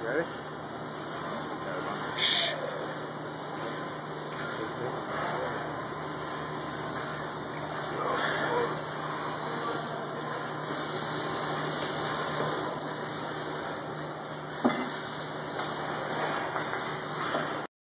You ready?